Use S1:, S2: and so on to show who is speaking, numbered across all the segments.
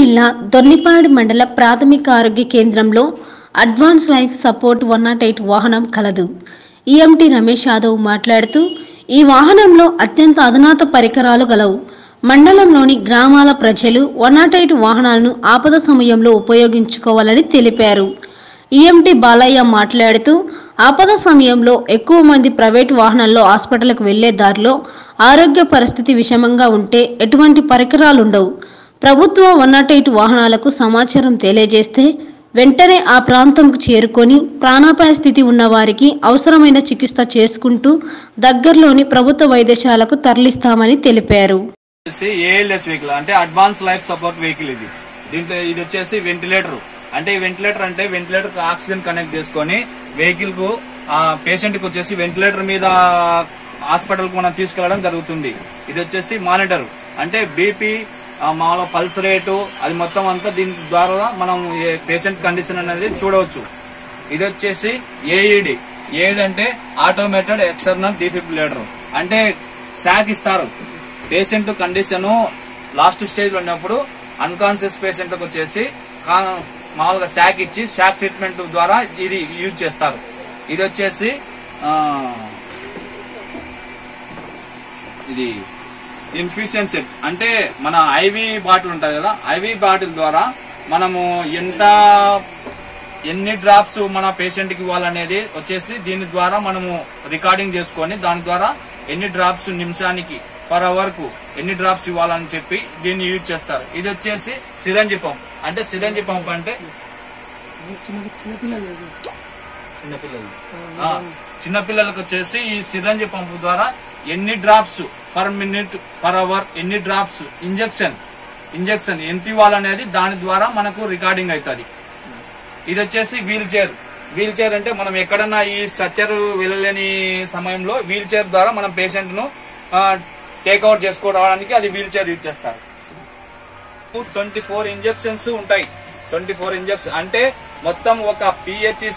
S1: జిల్లా దొన్నిపాడు మండల ప్రాథమిక ఆరోగ్య కేంద్రంలో advance life support one naught eight వాహనం కలదు. ఈఎంటి రమేష్ యాదవ్ మాట్లాడుతూ ఈ వాహనంలో అత్యంత అధునాత పరికరాలు గలవు. మండలంలోని గ్రామాల ప్రజలు వన్ నాట్ ఎయిట్ వాహనాలను ఆపద సమయంలో ఉపయోగించుకోవాలని తెలిపారు. ఈఎంటి బాలయ్య మాట్లాడుతూ ఆపద సమయంలో ఎక్కువ మంది ప్రైవేట్ వాహనాల్లో హాస్పిటల్కు వెళ్ళే దారిలో ఆరోగ్య పరిస్థితి విషమంగా ఉంటే ఎటువంటి పరికరాలు ఉండవు ప్రభుత్వ వన్ నాట్ ఎయిట్ వాహనాలకు సమాచారం తెలియజేస్తే వెంటనే ఆ ప్రాంతంకు చేరుకొని ప్రాణాపాయ స్థితి ఉన్న వారికి అవసరమైన చికిత్స చేసుకుంటూ దగ్గరలోని ప్రభుత్వ వైద్యశాలకు తరలిస్తామని తెలిపారు.
S2: ఏఎల్ఎస్ వెహికల్ అంటే అడ్వాన్స్ లైఫ్ సపోర్ట్ వెహికల్ ఇది. దీంట్లో ఇది వచ్చేసి వెంటిలేటర్ అంటే వెంటిలేటర్ అంటే వెంటిలేటర్ ఆక్సిజన్ కనెక్ట్ చేసుకొని వెహికల్కు పేషెంట్కు వచ్చేసి వెంటిలేటర్ మీద హాస్పిటల్కు మనం తీసుకెళ్ళడం జరుగుతుంది. ఇది వచ్చేసి మానిటర్ అంటే బీపీ మామూలుగా పల్స్ రేటు అది మొత్తం అంతా దీని ద్వారా మనం పేషెంట్ కండిషన్ అనేది చూడవచ్చు. ఇది వచ్చేసి ఏఈడి ఏఈడి అంటే ఆటోమేటెడ్ ఎక్స్టర్నల్ డిఫిబ్రిలేటర్ అంటే శాక్ ఇస్తారు. పేషెంట్ కండిషన్ లాస్ట్ స్టేజ్లో ఉన్నప్పుడు అన్కాన్షియస్ పేషెంట్ వచ్చేసి కా- మామూలుగా శాక్ ఇచ్చి శాక్ ట్రీట్మెంట్ ద్వారా ఇది యూజ్ చేస్తారు. ఇది వచ్చేసి ఇది ఇన్ఫ్యూషన్ సెట్ అంటే మన ఐవి బాటిల్ ఉంటుంది కదా ఐవి బాటిల్ ద్వారా మనము ఎంత ఎన్ని డ్రాప్స్ మన పేషెంట్కి ఇవ్వాలనేది వచ్చేసి దీని ద్వారా మనము రికార్డింగ్ చేసుకొని దాని ద్వారా ఎన్ని డ్రాప్స్ నిమిషానికి పర్ అవర్కు ఎన్ని డ్రాప్స్ ఇవ్వాలని చెప్పి దీన్ని యూజ్ చేస్తారు. ఇది వచ్చేసి సిరంజి పంప్ అంటే సిరంజి పంప్ అంటే చిన్నపిల్లలకు వచ్చేసి ఈ సిరంజి పంపు ద్వారా ఎన్ని drops per minute per hour ఎన్ని డ్రాప్స్ ఇంజెక్షన్ ఇంజెక్షన్ ఎంత ఇవ్వాలనేది దాని ద్వారా మనకు రికార్డింగ్ అవుతుంది ఇది వచ్చేసి వీల్ చైర్ వీల్ చైర్ అంటే మనం ఎక్కడన్నా ఈ స్ట్రక్చర్ వెళ్ళలేని సమయంలో వీల్ చైర్ ద్వారా మనం పేషెంట్ను టేక్అవుట్ చేసుకోవడానికి అది వీల్ చైర్ యూజ్ చేస్తారు. ట్వంటీ ఫోర్ ఇంజెక్షన్స్ ఉంటాయి. ట్వంటీ ఫోర్ ఇంజెక్షన్ అంటే మొత్తం ఒక పిహెచ్సి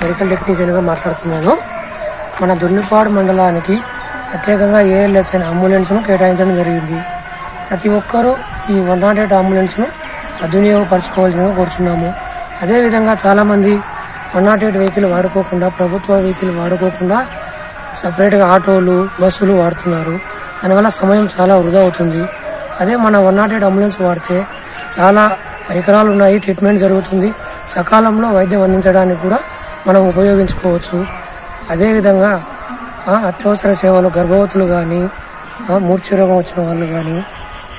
S3: మెడికల్ టెక్నీషియన్గా మాట్లాడుతున్నాను. మన దుర్నిపాడు మండలానికి ప్రత్యేకంగా ఏఎల్ఎస్ అయిన అంబులెన్స్ను కేటాయించడం జరిగింది. ప్రతి ఒక్కరూ ఈ వన్ నాట్ ఎయిట్ అంబులెన్స్ను సద్వినియోగపరచుకోవాల్సిందిగా కోరుచున్నాము. అదేవిధంగా చాలామంది వన్ నాట్ ఎయిట్ వెహికల్ వాడుకోకుండా ప్రభుత్వ వెహికల్ వాడుకోకుండా సపరేట్గా ఆటోలు బస్సులు వాడుతున్నారు. దానివల్ల సమయం చాలా వృధా అవుతుంది. అదే మన వన్ నాట్ ఎయిట్ అంబులెన్స్ వాడితే చాలా పరికరాలు ఉన్నాయి ట్రీట్మెంట్ జరుగుతుంది. సకాలంలో వైద్యం అందించడానికి కూడా మనం ఉపయోగించుకోవచ్చు. అదేవిధంగా అత్యవసర సేవలు గర్భవతులు కానీ మూర్ఛ రోగం వచ్చిన వాళ్ళు కానీ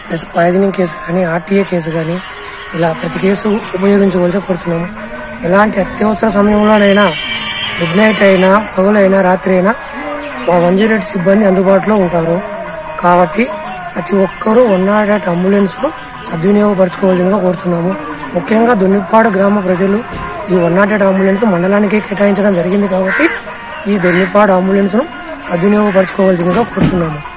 S3: ప్లస్ పాయిజనింగ్ కేసు కానీ ఆర్టీఏ కేసు కానీ ఇలా ప్రతి కేసు ఉపయోగించవలసి కోరుతున్నాము ఎలాంటి అత్యవసర సమయంలోనైనా మిడ్ నైట్ అయినా పగులైనా రాత్రి అయినా మా వన్ జీరో ఎయిట్ సిబ్బంది అందుబాటులో ఉంటారు. కాబట్టి ప్రతి ఒక్కరూ వన్ నాట్ ఎయిట్ అంబులెన్స్ను సద్వినియోగపరచుకోవాల్సిందిగా కోరుతున్నాము ముఖ్యంగా దున్నిపాడు గ్రామ ప్రజలు ఈ వన్ నాట్ ఎయిట్ అంబులెన్స్ మండలానికి కేటాయించడం జరిగింది కాబట్టి ఈ దున్నిపాడు అంబులెన్స్ను సద్వినియోగపరచుకోవాల్సిందిగా కూర్చున్నాము.